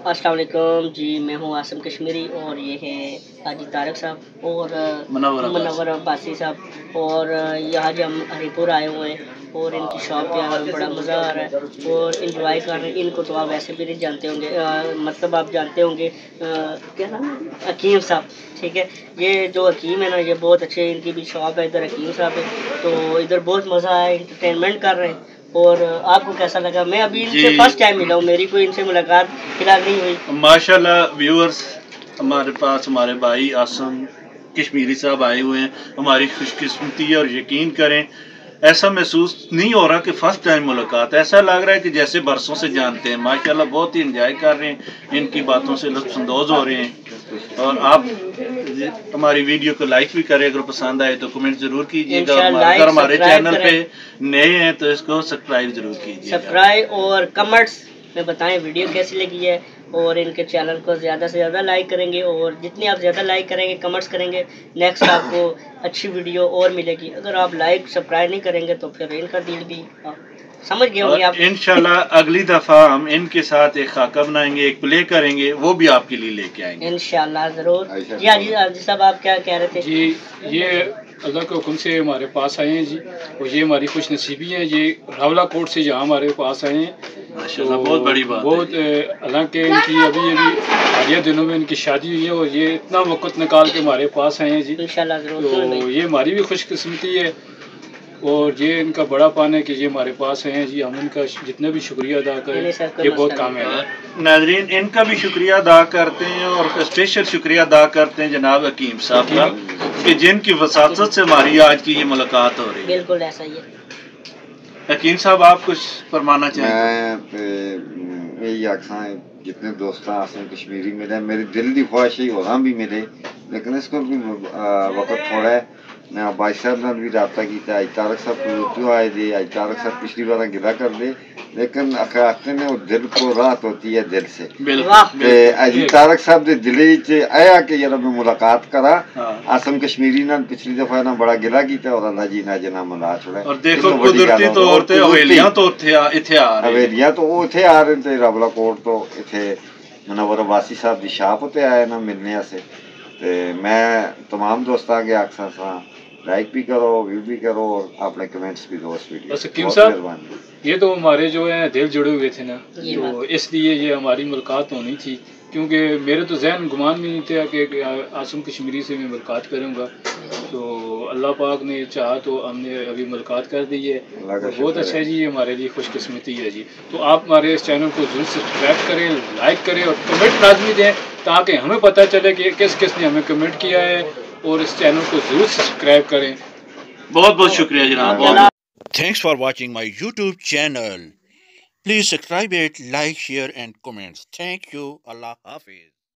अस्सलाम वालेकुम। जी मैं हूँ आसम कश्मीरी और ये है हाजी तारक साहब और मनवर अब्बासी। साहब। और यहाँ जो हम हरीपुर आए हुए हैं और इनकी शॉप पे हमें बड़ा मज़ा आ रहा है और इन्जॉय कर रहे हैं। इनको तो आप वैसे भी नहीं जानते होंगे मतलब आप जानते होंगे क्या नाम हकीम साहब ठीक है? ये जो हकीम है ना ये बहुत अच्छे इनकी भी शॉप है इधर हकीम साहब है। तो इधर बहुत मज़ा आया इंटरटेनमेंट कर रहे हैं। और आपको कैसा लगा? मैं अभी इनसे फ़र्स्ट टाइम मिला हूँ मेरी कोई इनसे मुलाकात फ़िलहाल नहीं हुई। माशाल्लाह व्यूअर्स हमारे पास हमारे भाई आसम कश्मीरी साहब आए हुए हैं। हमारी खुशकिस्मती और यकीन करें ऐसा महसूस नहीं हो रहा कि फ़र्स्ट टाइम मुलाकात ऐसा लग रहा है कि जैसे बरसों से जानते हैं। माशाल्लाह बहुत ही इंजॉय कर रहे हैं। इनकी बातों से लुत्फानंदोज हो रहे हैं। और आप हमारी वीडियो को लाइक भी करें। अगर पसंद आए तो कमेंट ज़रूर कीजिएगा। अगर हमारे चैनल पे नए हैं तो इसको सब्सक्राइब ज़रूर कीजिए सब्सक्राइब और कमेंट्स में बताएँ वीडियो कैसी लगी है और इनके चैनल को ज़्यादा से ज़्यादा लाइक करेंगे और जितनी आप ज़्यादा लाइक करेंगे कमेंट्स करेंगे नेक्स्ट आपको अच्छी वीडियो और मिलेगी। अगर आप लाइक सब्सक्राइब नहीं करेंगे तो फिर इनका दिल भी समझ गए होंगे आप। इनशाला अगली दफ़ा हम इनके साथ एक खाका बनाएँगे एक प्ले करेंगे वो भी आपके लिए लेके आएँगे। इनशाला ज़रूर। जी हाजी साहब आप क्या कह रहे थे? जी ये अल्लाह के हुक्म से हमारे पास आए हैं जी और ये हमारी खुश नसीबी है। ये रावला कोट से जहाँ हमारे पास आए हैं तो बहुत बड़ी बात बहुत हालाँकि इनकी अभी अभी हालिया दिनों में इनकी शादी हुई है और ये इतना वक्त निकाल के हमारे पास आए हैं जी। तो ये हमारी भी खुशकस्मती है और ये इनका बड़ा पान है कि ये हमारे पास हैं जी। हम इनका जितना भी शुक्रिया अदा करें ये बहुत काम है। नाजरीन इनका भी शुक्रिया अदा करते हैं और स्पेशल शुक्रिया अदा करते हैं जनाब हकीम साहब का कि जिनकी वसात से हमारी आज की ये मुलाकात हो रही है। बिल्कुल ऐसा ही है। हकीम साहब, आप कुछ फरमाना चाहें? यही आखा जितने दोस्त आसन कश्मीरी मिले, मेरे दिल की ख्वाहिश ही हो भी मिले, लेकिन इसको भी वक्त थोड़ा है। मैं भाई साहब ने भी रबता किया अज तारक साहब आए थे अज तारक साहब पिछली बार गिदा कर दे। लेकिन आखिर ने दिल को राहत होती है दिल से अज तारक साहब के दिल आया कि यार मैं मुलाकात करा हाँ। आसम कश्मीरी ने पिछली दफ़ा ना बड़ा गिला किया और अल्लाह जी ना जना मिला छोड़ा और देखो कुदरती तौर ते हवेलियाँ तो इथे आ इथे आ हवेलियाँ तो वो इथे आ रहे थे रबला कोट तो इथे मनवर वासी साहब की शाप ते आए ना मिलने से ते मैं तमाम दोस्तां के आखसा सा लाइक भी करो व्यू भी करो और अपने कमेंट्स भी दो इस वीडियो किम साहब ये तो हमारे जो है दिल जुड़े हुए थे ना। तो इसलिए ये हमारी मुलाकात होनी थी क्योंकि मेरे तो जहन गुमान भी नहीं था कि आसम कश्मीरी से मैं मुलाकात करूँगा। तो अल्लाह पाक ने चाहा तो हमने अभी मुलाकात कर दी है। तो बहुत अच्छा है। जी हमारे लिए खुशकस्मती है जी। तो आप हमारे इस चैनल को ज़रूर सब्सक्राइब करें लाइक करें और कमेंट लाजमी दें ताकि हमें पता चले कि किस किस ने हमें कमेंट किया है। और इस चैनल को ज़रूर सब्सक्राइब करें। बहुत बहुत शुक्रिया जनाब Thanks for watching my YouTube channel. Please subscribe it, like, share and comments. Thank you. Allah Hafiz.